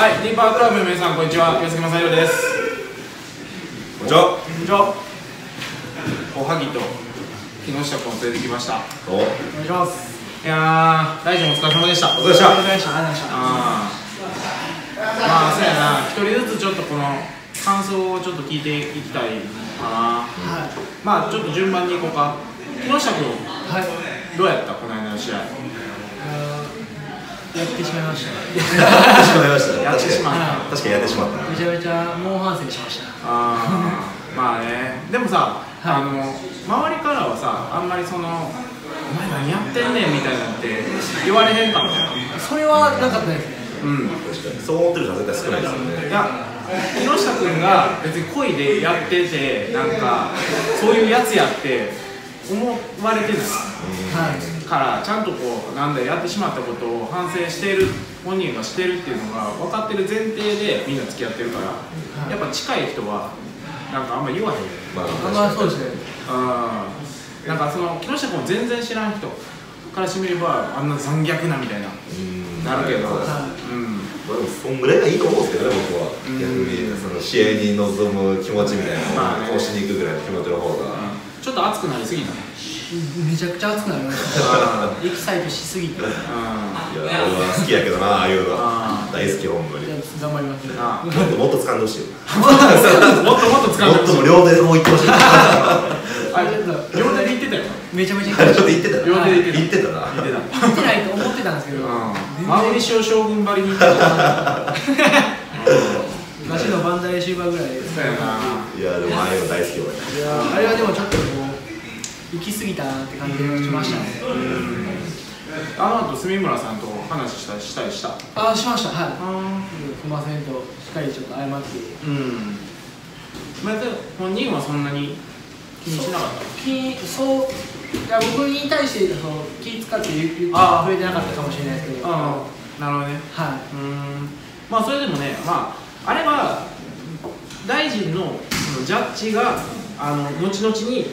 はい、ディーパークラブの皆さん、こんにちは。安木正宏です。こんにちはこんにちは。おはぎと木下君を連れてきました。おお願いします。いやー、大臣お疲れ様でした。お疲れ様でした。あーまあ、そうやな、一人ずつちょっとこの感想をちょっと聞いていきたいかな。はい。まあ、ちょっと順番にいこうか。木下君、はい。どうやったこの間の試合？やってしまいました。やってしまいましたやってしまった。確かに確かにやってしまっためちゃめちゃ猛反省しました。あーまあね、でもさ、はいあの周りからはさ、あんまりその、お前何やってんねんみたいなんて言われへんかった。それはなかったですね。うん。確かにそう思ってる人は絶対少ないですよねいや、木下君が別に恋でやってて、なんか、そういうやつやって思われてないはい。から、ちゃんとこう、なんだ、やってしまったことを反省してる、本人がしてるっていうのが分かってる前提でみんな付き合ってるから、やっぱ近い人は、なんかあんま言わへんよね。まああんまそうですね。うんなんかその木下君を全然知らん人からしてみればあんな残虐なみたいな。うん。なるけど、まあはうん。でもそんぐらいがいいと思うんですけどね僕は。うん。逆にその試合に臨む気持ちみたいまあね。なのを通しに行くぐらいの気持ちの方が。ちょっと熱くなりすぎたねめちゃくちゃ熱くなりました。あエキサイトしすぎて。いや俺は好きやけどなああいうの。あ大好きほんまに。頑張ります。んあ。っともっと掴んでほしい。よもっともっと使もっとも両手でこう言ってほしい。あれ両手で言ってたよ。めちゃめちゃちょっと言ってたな。両手で言ってた。言ってたな。言ってないと思ってたんですけど、うん。マグリシオ将軍ばりに昔のバンダイシーバーぐらい。いやでもああいうの大好き俺いやあれはでもちょっとこう行き過ぎたなって感じがしましたね。あの後住村さんと話したりしたりした？あしました。はい。あすみませんとしっかりちょっと謝って。うん。まあ本人はそんなに気にしなかった気そういや僕に対してその気使って言ってああくれてなかったかもしれないですけど。ああなるほどね。はうーん。まあそれでもねまああれは大臣のジャッジがあの後々に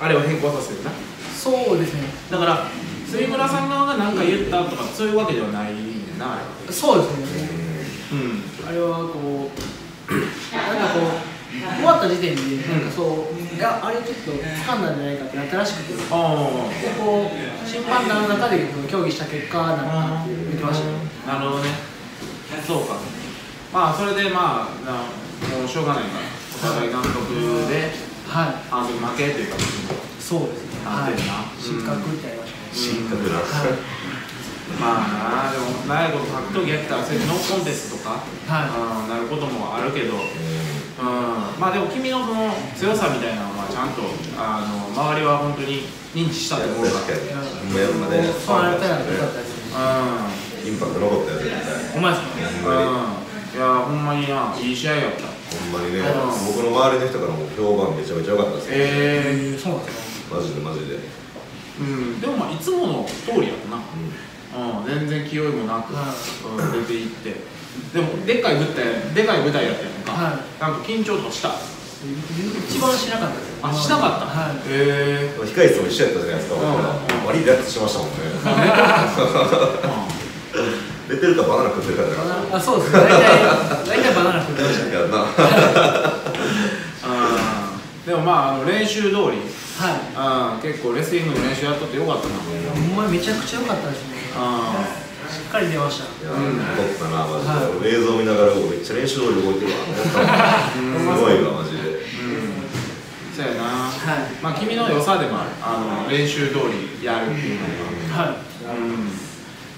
あれを変更させるな。いそうですね。だから杉村さん側が何か言ったとかそういうわけではないねんなあれは。そうですね。うん。あれはこうなんかこう終わった時点でなんかそう、いやあれちょっと掴んだんじゃないかってなったらしくて。であこう審判団の中で協議した結果なんかって言ってましたねなるほどね。そうか。まあそれでまあなもうしょうがないから。お互い納得ではい。反則負けという形にそうですね。はい。失格ってありましたね。失格なはいまあなでも長いこと格闘技やってたらそういうノーコンテストとか、はうんなることもあるけど、うん、まあでも君のその強さみたいなのはちゃんとあの周りは本当に認知したと思うから確かに。ほん。まやっぱね。そう。なれたらよかったですねインパクト残ったよ絶対お前ですかうん、うん、いやほんまにないい試合やったほんまにねうん僕の周りの人からも評判めちゃめちゃ良かったですよ。ええー、そうなんですか。マジでマジで。ー、うん、でもまあいつもの通りやったな、うん、全然気負いもなく、はうん、出ていって。でもでっかい舞台でかい舞台やったやんか、はい。なんか緊張とした？一番しなかったですあしなかった、はい。へえ控え室も一緒やったじゃないですかうん。僕割りリラックスしましたもんね。寝てるかバナナ食ってるかだかバナナあそうです大体バナナ食ってましたねらやんな。うんでもまああの練習通り。はい。うん結構レスリングの練習やっとってよかったな。ほんまにめちゃくちゃ良かったですね。うしっかり出ました。いや撮ったなマジで俺映像見ながらめっちゃ練習通り動いてるわすごいわマジでん、うん、そうやな。はい。まあ君の良さでもある。あの練習通りやるっていうのがはい。うん。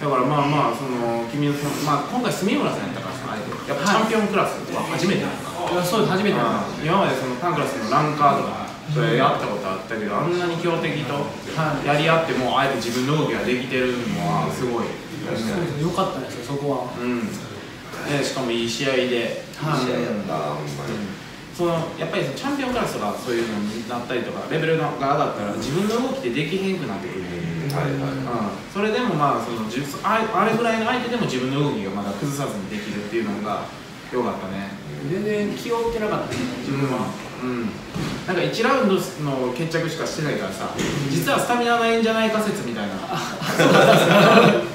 だからまあまあその君のその、まあ、今回住村さんやったからさ相手やっぱチャンピオンクラスは初めてやんか、いやそうです初めてはうん今までそのパンクラスのランカーとかそれやったことあったけどあんなに強敵とい。やり合ってもあえて自分の動きができてるのはすごい、そうですね良かったですよそこは。うん。ね、しかもいい試合で。はい。試合やったほんまにそのやっぱりそのチャンピオンクラスとかそういうのになったりとかレベルが上がったら自分の動きでできへんくなってくる、はいはい。うん、それでもまあそのじゅああれぐらいの相手でも自分の動きがまだ崩さずにできるっていうのが良かったね。全然気負ってなかった自分は。うん、なんか1ラウンドの決着しかしてないからさ実はスタミナないんじゃないか説みたいな。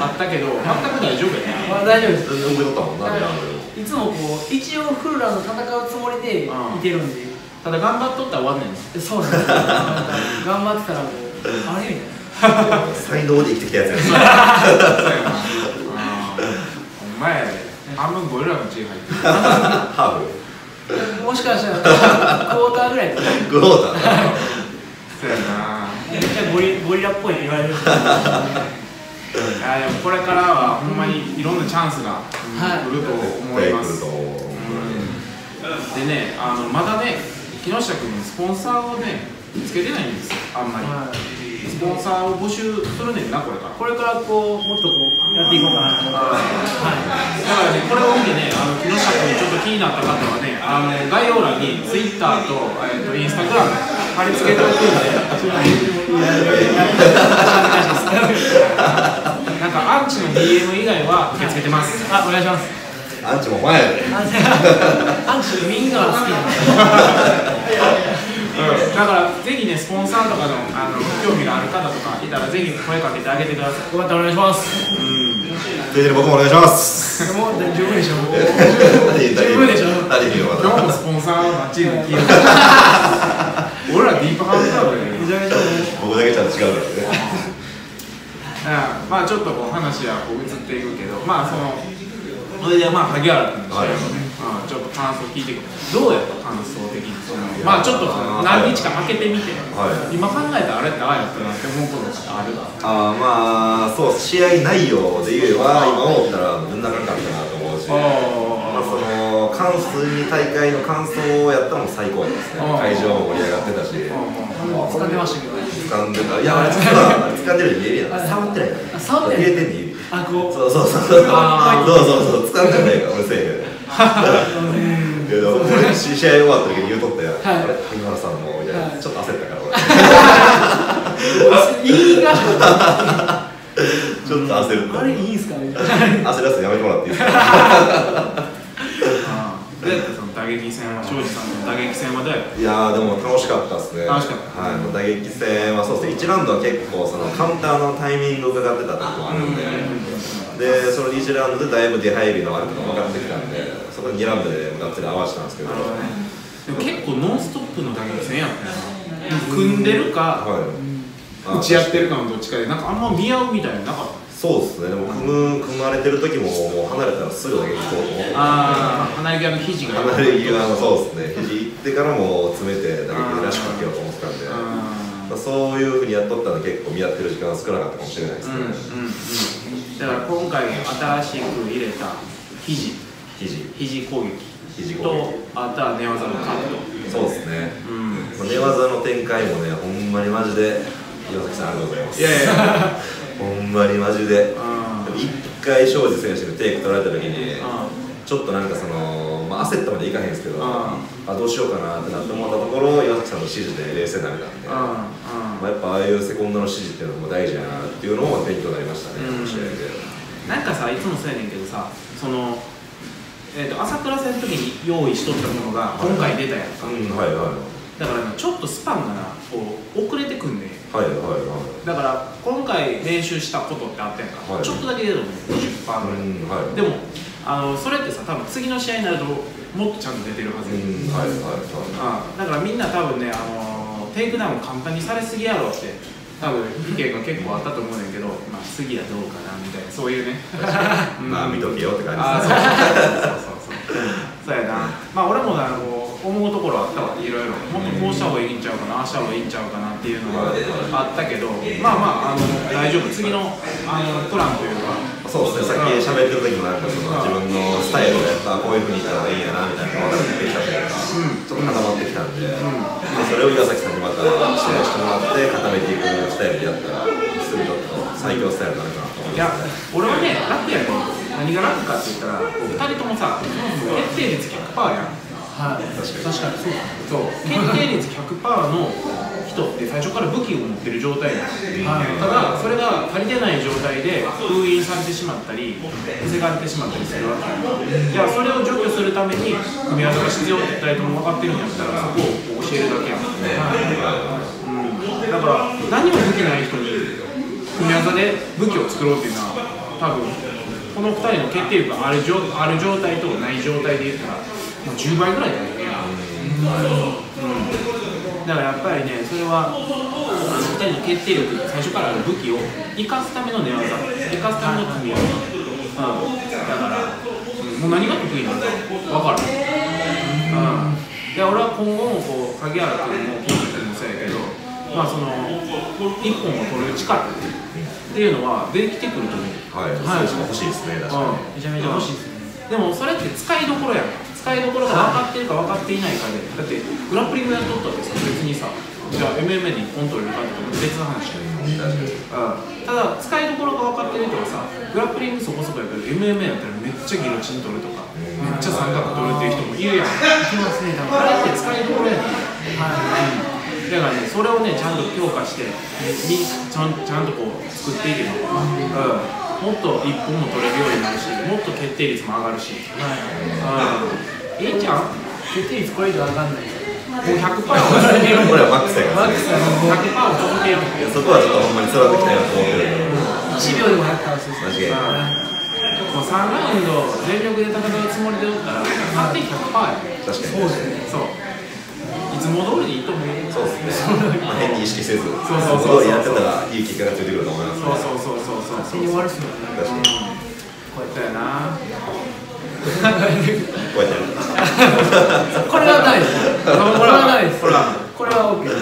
あったけど全く大丈夫やね。まあ大丈夫ですったもんなデアンド。レいつもこう一応フルラウンド戦うつもりでいてるんで、ただ頑張っとったら終わんねん。なそうなんです頑張ってたらもうあれみたいな才能で生きてきたやつやね。そうやなあー。ほんまやで半分ゴリラの血入ってる。ハもしかしたらクォーターぐらいでーフグローターそうやな。めっちゃゴリゴリラっぽい言われる。い。やでもこれからはほんまにいろんなチャンスが、来ると思います。でねあのまだね木下君スポンサーをねつけてないんですよ。あんまり、はいスポンサーを募集するねんなこれから。これからこうもっとこうやっていこうかなと思って。だからねこれを見てねあの木下君にちょっと気になった方はねあの概要欄に Twitter と,、えー、と Instagram 貼り付けておくんでなんかアンチの DM 以外は受け付けてます、あお願いします。アンチもお前やで。アンチみんな好きなん ですだからぜひねスポンサーとかのあの興味がある方とかいたらぜひ声かけてあげてください。よかったらお願いしますついでに僕もお願いしますもう十分でしょ十十分でしょ。何言うの今日もスポンサーバッチリで聞いて俺らディープハウスだよね。めちゃめちゃ僕だけちゃんと違うからね。うんまあちょっとこう話はこう移っていくけどまあそのそれでまあ萩原君の試ね、うん、ちょっと感想聞いてい。くどうやった感想的にそのまあちょっとその何日か空けてみて、はい。今考えたらあれってああやったなって思うことってある？あーまあそう試合内容で言えば今思ったら全然なかったなと思うし。まあ、その関数に大会の感想をやったのも最高ですね。会場も盛り上がってたし。掴んでましたけど掴んでた。いやあれ掴んでるように見えるやん触ってないからあ触ってない。入れてんねん指。あこうそうそうそう。そうそうそうそう。掴んでないから俺せえけど俺試合終わった時に言うとったやん、はい。あれ萩原さんもいな、はい。ちょっと焦ったから俺。言いがしかちょっと焦るあれいいんすかみたいな焦らせてやめてもらっていいですか？どうやってその打撃戦は庄司さんの打撃戦はどうやったいやーでも楽しかったですね。楽しかった。はい、打撃戦はそうですね。1ラウンドは結構そのカウンターのタイミングを伺ってたとこあるんで、でその1ラウンドでだいぶ出入りのあるとか分かってきたんでそこで2ラウンドでがっつり合わせたんですけど、結構ノンストップの打撃戦やったよな組ん。でるかはい、打ち合ってるかのどっちかでなんかあんま見合うみたいな。のなかったそうですね。でも組む組まれてる時ももう離れたらすぐ打撃行こうと思って。ああ離れ際の肘が。離れ際のそうですね。肘行ってからもう詰めて打撃でラッシュかけようと思ってまあそういうふうにやっとったら結構見合ってる時間は少なかったかもしれないですね、うんうん。うん。だから今回新しく入れた肘肘肘攻撃。とあとは寝技のカット。そうですね。うん。寝技の展開もねほんまにマジで岩崎さんありがとうございます。いやいや。ほんまにマジで。あ一回庄司選手にテイク取られた時にあちょっとなんかその、まあ、焦ったまでいかへんですけどああどうしようかなってなって思ったところ岩崎さんの指示で冷静になれたんで、あまあ、やっぱああいうセコンドの指示っていうのも大事やなっていうのも勉強になりましたね、うん。試合で。なんかさいつもそうやねんけどさそのえー、と朝倉戦の時に用意しとったものが今回出たやんか、うんはいはい。だからなちょっとスパンがなこう遅れてくんねん。はいはいはい。だから今回練習したことってあったやんか、はい。ちょっとだけ出るの50%ぐらい、うんはい。でもあのそれってさ多分次の試合になるともっとちゃんと出てるはず、うん。はいはいはあだからみんな多分ねあのテイクダウン簡単にされすぎやろって多分意見が結構あったと思うねんけど、まあ、次はどうかなみたいなそういうね。い まあ見とけよって感じですねそうそうそうそう。そうやな。まあ俺もあの思うところあったわ。いろいろ。もっとこうした方がいいんちゃうかなああした方がいいんちゃうかなっていうのがあったけどまあまああの大丈夫。次のあのプランというかそうですね、さっき喋ってる時もなんかその自分のスタイルをやったらこういうふうにいったらいいんやなみたいなのが分かってきたというか、ちょっと固まってきたんで、まあそれを岩崎さんにまた試合してもらって固めていくスタイルでやったらすぐちょっと最強スタイルになるかなと思いいやますね。俺はね楽やね何が楽かって言ったらこう2人ともさ決定率100%やん。はい。確かに。確かにそう。そう。決定率100%の人って最初から武器を持ってる状態なんですはい。ただそれが足りてない状態で封印されてしまったり防がれてしまったりするわけじゃあそれを除去するために組み合わせが必要って2人とも分かってるんやったらそこを教えるだけやん、うん、だから何も武器ない人に組み合わせで武器を作ろうっていうのは多分この2人の決定力がある状ある状態とない状態で言ったらもう10倍ぐらいだよね、うん、だからやっぱりねそれはあの2人の決定力最初からある武器を生かすための寝技生かすための組み合わせ、うん、だから、うん、もう何が得意なのか分からん、うん、で俺は今後もこう萩原君も金君もそうやけどまあその一本を取る力っていうのは出てきてくると思う。はい、はい。欲しいですね、確かに。めちゃめちゃ欲しいですね。でもそれって使いどころやん使いどころが分かってるか分かっていないかでだってグラップリングやっとったってさ別にさじゃあ MMA で一本取れるかって別の話やん確かに。うん。ただ使いどころが分かってる人はさグラップリングそこそこやけど MMA やったらめっちゃギロチン取るとかめっちゃ三角取るっていう人もいるやん。いきますね多分。あれって使いどころやん。はだからね、それをね、ちゃんと強化して、みちゃんちゃんとこう作っていけば、うん、もっと一本も取れるようになるし、もっと決定率も上がるし、いはいうん、いいんじゃん、も決定率これ以上上がんない？う100%をこれはマックスやからね。100%を続けよう。そこはちょっとほんまに貫きたいなと思ってるんで。1秒でもやったらそうです間違いない。もう3ラウンド全力で戦うつもりでおったら、勝手に100%や確かに。そう。いつも通りでいいと思う。そうですね。まあ、変に意識せず、そうそうそうそやってたらいい結果がついてくると思います、そうそうそうそうそうそう。手に終わるっすよね確かに。こうやったよな。こうやってやる。これはないですこれはないですほら。これは OK ね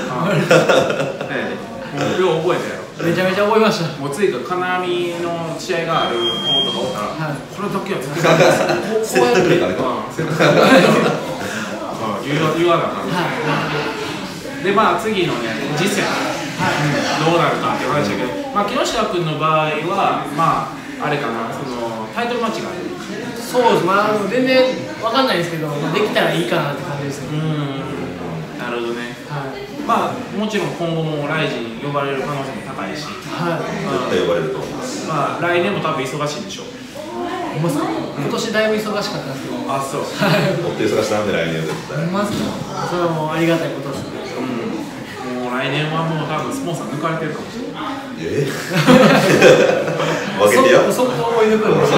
え、もうよう覚えたよ。めちゃめちゃ覚えましたもう次が金網の試合がある方とかおったら、はいこれだけは絶対 こう説得力あるかう言わ言わなあかんはでまあ次のね実践、どうなるかっていう話だけど、まあ、木下君の場合はまああれかなそのタイトルマッチがある。いそうです。まああの全然わかんないですけど、まあ、できたらいいかなって感じですねうん。なるほどね。はい。まあもちろん今後もライジに呼ばれる可能性も高いし、はい。絶対呼ばれると思います。まあ来年も多分忙しいでしょうほんまっすか今年だいぶ忙しかったんですけど。あそう。はい。もっと忙しなんで来年は絶対。ほんまっすかそれはもうありがたいことですね。うん。もう来年はもう多分スポンサー抜かれてるかもしれない。え？分けてよ。そそこ思い抜くんです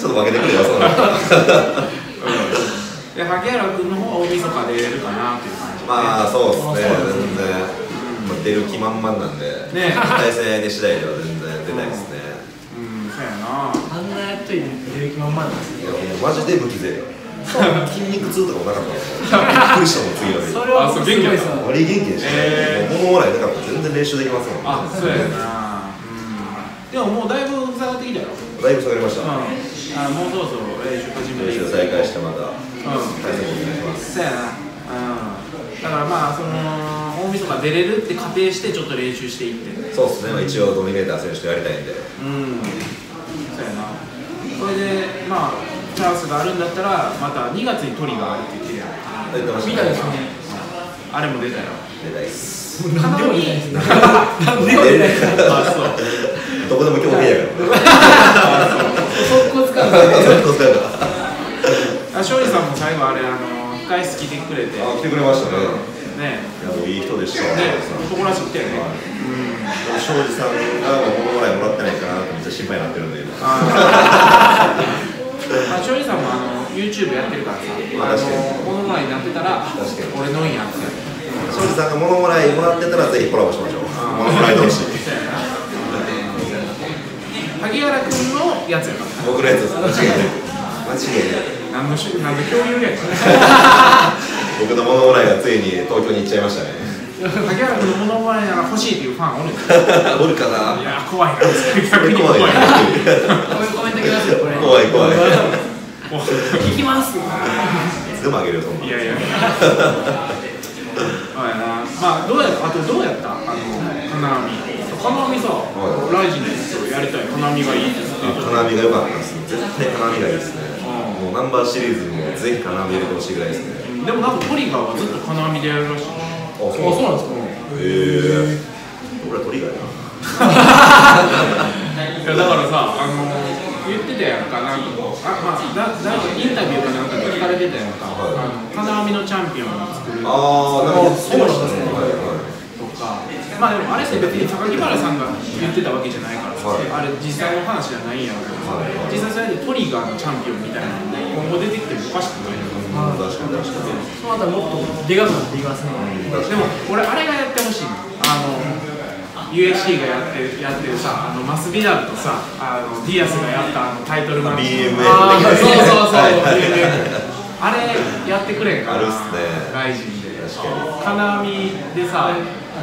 ちょっと分けてくれよ、そんな。で萩原君の？方は大晦日で出れるかなっていう感じまあ、そうですね、全然。まあ出る気満々なんで、ね体制に次第では全然出たいですね。うんそうやなあんなやっといて出る気満々なんですいや、もうマジで武器勢。筋肉痛とかもなかった。びっくりしたもん、次の日。それはすごいですわ割り元気でしたえね。もう物もらいなかったら全然練習できますもん。あそうやなうんでももうだいぶ下がってきたよだいぶ下がりました。うんあもうそろそろ練習始めて練習再開してまた、うん対策お願いします。そうやなうんだからまあその大晦日出れるって仮定してちょっと練習していってそうですね、まあ、一応ドミネーター選手とやりたいんで。うんそうやな。それでまあチャンスがあるんだったらまた2月にトリがあるって言ってるやん。見たですねあれも出たよ。出たいっす。何でもい何でもいいですあそう。どこでも興味やから。速攻使うから。あ勝利さんも最後あれあの控え室来てくれて。あ、来てくれましたね。ね。いいい人でした。ね。男らしく来たよね庄司さんが物もらいもらってないかなってめっちゃ心配になってるんで、今。ああ勝利さんもあの YouTube やってるからさあまあ確かにのこの前になってたら確かに俺のんやって庄司さんが物もらいもらってたらぜひコラボしましょう。物もらい同士。萩原君のやつやからな僕のやつです。間違いない。間違いない。何のし何の共有やか 僕の物もらいがついに東京に行っちゃいましたね。萩原君の物まねなら欲しいっていうファンおる おるかな？いや怖いな。逆に怖い。怖い。なこういうコメントきますよこれ。怖い怖い。い聞きます。つでもあげるよ、そんな。いやいや。まあどうやあとどうやった？あの金網。金網さライジンでやりたい金網がいいって言って金網が良かったです。絶対金網がいいですね。もうナンバーシリーズにもぜひ金網入れてほしいぐらいですね。でもなんかトリガーはずっと金網でやるらしいあ、あそうなんですか。へえ。俺は鳥がやな。いやだからさあの言ってたやんかなんかこうあまあだ誰かインタビューかなんかで聞かれてたやんか、はい。あの金網のチャンピオンを作る。とああ、なんか言ってましたね。はいはい。かまあでもあれって別に榊原さんが言ってたわけじゃないからはい。あれ実際の話じゃないんやろ。うけど、はい。実際それでトリガーのチャンピオンみたいなので今後出てきてもおかしくないと思う確かに確かに。そのあたりもっとでかくなっていきますね。でも俺あれがやってほしい。のあの UFC がやってるやってるさあのマスビダルとさあのディアスがやったあのタイトルマッチ。BMF あーそうそうそう、はいはいあれやってくれんかな。あるっすね。ライジンで。金網でさ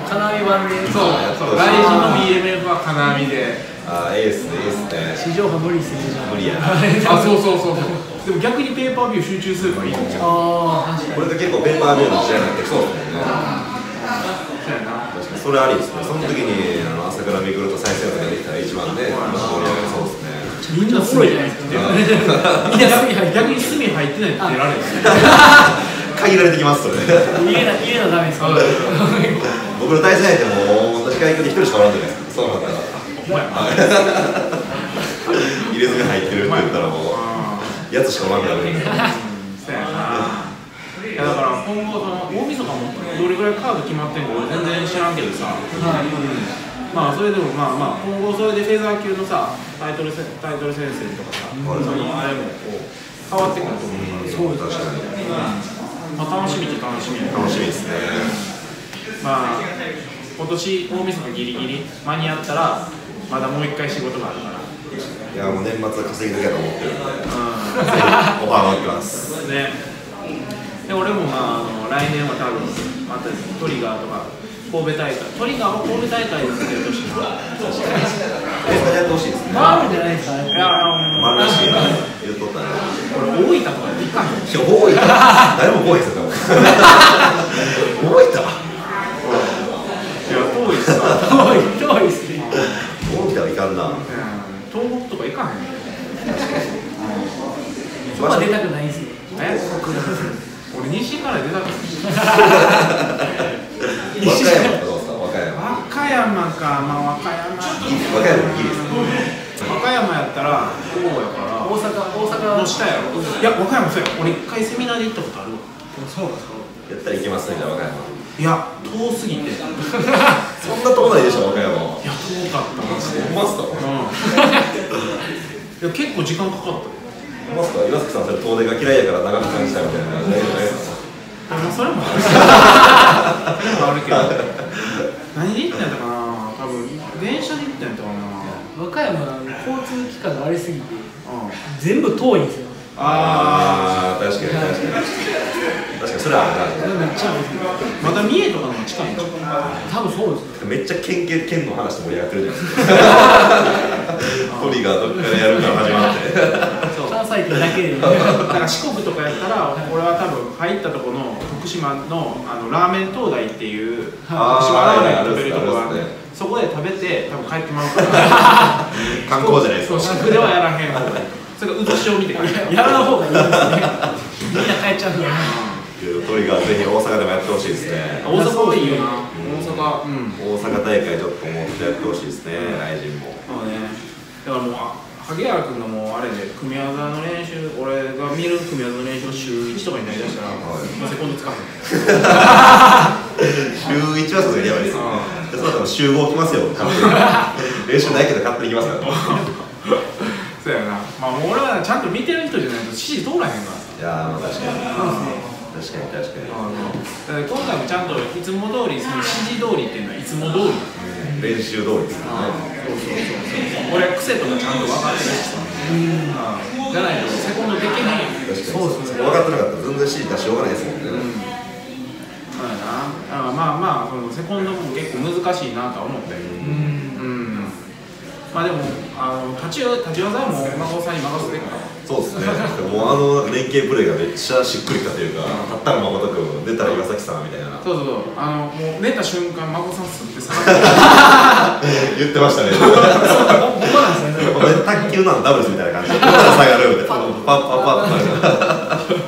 金網版で。そうそうライジンの BMF は金網で。あーエースねエースね。地上波無理っすねじゃあ無理やな。あそうそうそう。そ うでも逆にペーパービュー集中すればいいんじゃんああこれで結構ペーパービューの時代になってきそうですもんね。そうやな。確かにそれありですね。その時にあの朝倉未来と再生とかできたら一番ね盛り上がりそうですね。にみんなおもろいじゃないですか。みんな隅逆に隅入ってないって出られる 限られてきますそれ。入れな入れなダメですか僕の対戦相手も同じ階級で一人しかおらんじゃないですかそうなったらお前入れ墨入ってるって言ったらもあうやつしかおらんからね。そうやな。いやだから今後その大晦日もどれぐらいカード決まってんか俺全然知らんけどさ。まあそれでもまあまあ今後それでフェザー級のさタイトルせタイトル戦線とかさ、そのあれもこう変わってくると思うから。そう確かにまあ楽しみっちゃ楽しみや楽しみですねまあ今年大晦日ギリギリ間に合ったらまだもう一回仕事があるから。いやもう年末は稼ぎ時だと思ってる。んでうオファー待ってますんね。で俺もまああの来年は多分またトリガーとか神戸大会 トリガーは神戸大会でずっとやってほしいな大阪でやってほしいですねマールじゃないですかいやマルらしいな言うとったね俺大分とかで行かんの？いや大分。誰も来いですよ多分。大 分いや遠いしさ遠い遠いっすね大分はいかんなうん東北とか行か。へんそこは出たくないっすねえ俺西から出たくない和歌山。とどうですか和歌山。和歌山。かまあ和歌山。和歌山。いいです和歌山。やったらこうやから大阪大阪の下やろいや和歌山。そうや俺一回セミナーで行ったことあるわそうなんですかやったらいけますねじゃあ和歌山。いや遠すぎてそんなとこないでしょ和歌山。は遠かったマジでほんまっすかうんいや結構時間かかったまっすか？岩崎さんそれ遠出が嫌いやから長く感じたみたいな。大丈夫ないですかあまあそれもある。それもあるけど。何で行ったんやったかな？多分電車で行ったんやったかな。和歌山は交通機関がありすぎてうん。全部遠いんですよああー確かに確かに。確かにそれはあるそれめっちゃまだ三重とかの方が近いん多分そうですなめっちゃ県県県の話で盛り上がってるじゃないですかトリガーどっからやるから始まって。そう関西圏だけでだから四国とかやったら俺は多分入ったとこの徳島のあのラーメン東大っていう徳島ラーメンが食べるとこがあってそこで食べて多分帰ってもらうから。観光じゃないですか。四国ではやらへん方がいいそれが渦潮見てからやらない方がいいですね。みんな帰っちゃうんでトリガーぜひ大阪でもやってほしいですね。大阪はいいよな大阪。うん。大阪大会ちょっと思ってやってほしいですねライジンも。そうね。だからもうあ萩原君のもうあれで組み技の練習俺が見る組み技の練習が週1とかになりだしたら、はい。セコンド使わへん週1はさすがにやばいですそうだったら週5来ますよ練習ないけど勝手に来ますからそうやな。まあもう俺はちゃんと見てる人じゃないと指示通らへんから。さいやーまあ確かに。確かに確かに。あのだから今回もちゃんといつも通りその指示通りっていうのはいつも通りうん。練習通りですねそうそうそうそう俺癖とかちゃんと分かってるし。さああじゃないとセコンドできへんやん確かにそうですね。分かってなかったら全然指示出しようがないですもんね、そうやな。まあまあそのセコンドも結構難しいなとは思ったようんまあでもあの立ち立ち技はもう孫さんに任せてるから。そうですね。もうあの連携プレーがめっちゃしっくりきたというか立ったら誠君出たら岩崎さんみたいな。そうそう。そうあのもう寝た瞬間孫さんすって下がって言ってましたね。僕 なんですよね卓球のダブルスみたいな感じで下がるみたいなパッパッパッ。パッ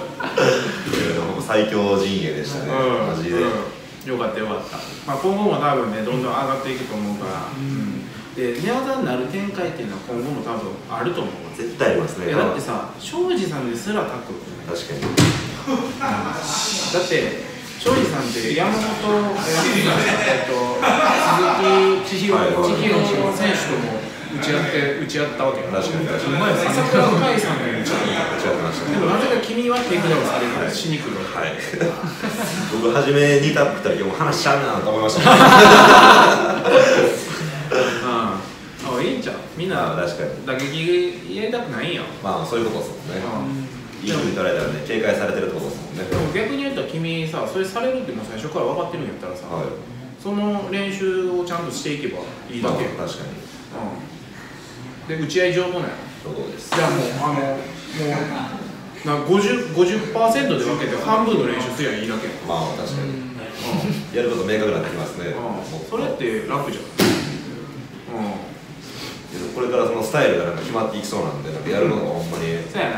最強陣営でしたね、マジで、うん。よかったよかった、まあ、今後も多分ねどんどん上がっていくと思うから、うんで寝技になる展開っていうのは今後も多分あると思うわ。絶対ありますね。だってさ庄司さんですらタックル確かに。だって庄司さんって山本えっと鈴木千尋千尋選手とも打ち合って打ち合ったわけよ。確かに確かに。倉海さんの打ち合ってました。ねでもなぜか君はテイクダウンされるしに来るはい。僕初めにタップ来た時もう話しちゃうなと思いました いいんちゃう？みんなあ確かに。打撃やりたくないん。やまあそういうことですもんね。うん。いい風に捉えたらね警戒されてるってことですもんね。でも逆に言ったら君さそれされるってもう最初から分かってるんやったらさ、はい。その練習をちゃんとしていけばいいだまあけ、確かに。うん、で打ち合い上手なんや。ちょうどです。じゃあもうあのもうな 50%, 50で分けて半分の練習すりゃいいだけまあ確かに。やること明確になってきますね。それって楽じゃんうんこれからそのスタイルがなんか決まっていきそうなんでなんかやるのがほんまにそうやな。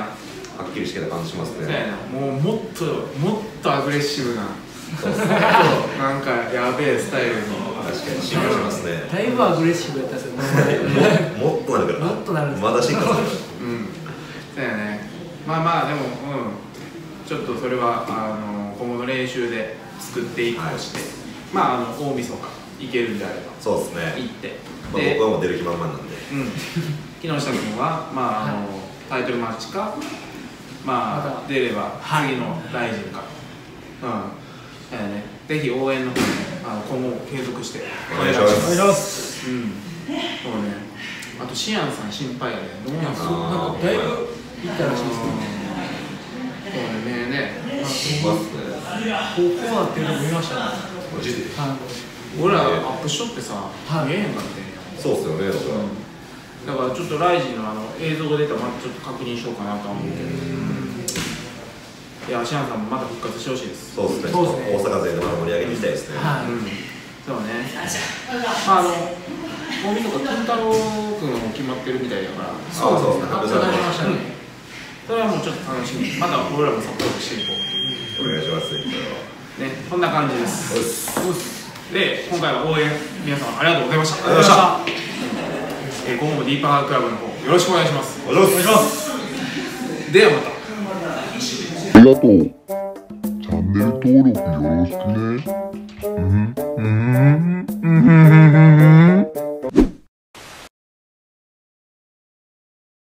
はっきりしてきた感じしますそうやねな。もうもっともっとアグレッシブな。そうなんかやべえスタイルに。確かに進化しますね。だいぶアグレッシブやったんですよこの前ももっとなるから。もっとなるんですまだ進化する。うん。そうやね。まあまあでもうん。ちょっとそれはあの今後の練習で作っていくとして、まああの大晦日行けるんであれば。そうですね。行って。まあで、僕はもう出る気満々なんで。うん、木下君は、まああのタイトルマッチか、まあ、出れば次の大臣か、うん。だよね、ぜひ応援の方もあの今後も継続して。お願いします。うん、そうね。あとシアンさん心配やねどうなんすかなんかだいぶ行ったらしいですね。そうね。ねほんまっすねこうこうなってるのも見ました。ねマジで？俺らアップしとってさ、はい。見えへんかったんやそうっすよねだからちょっとライジンのあの映像が出たらまたちょっと確認しようかなとは思うけどいやシアンさんもまた復活してほしいです。そうですね。そうっすね大阪勢でまだ盛り上げていきたいですね。はい。うんそうね。まああの大晦日金太郎君も決まってるみたいだから。そうそうですね。発表されましたね。それはもうちょっと楽しみ。また俺らもサポートしていこう。お願いしますねこんな感じです。で今回は応援皆さんありがとうございました。ありがとうございまえー今後もディーパークラブの方よろしくお願いしますお願いしますではまたありがとう。チャンネル登録よろしくね。うん、うん、うん、うん、うん。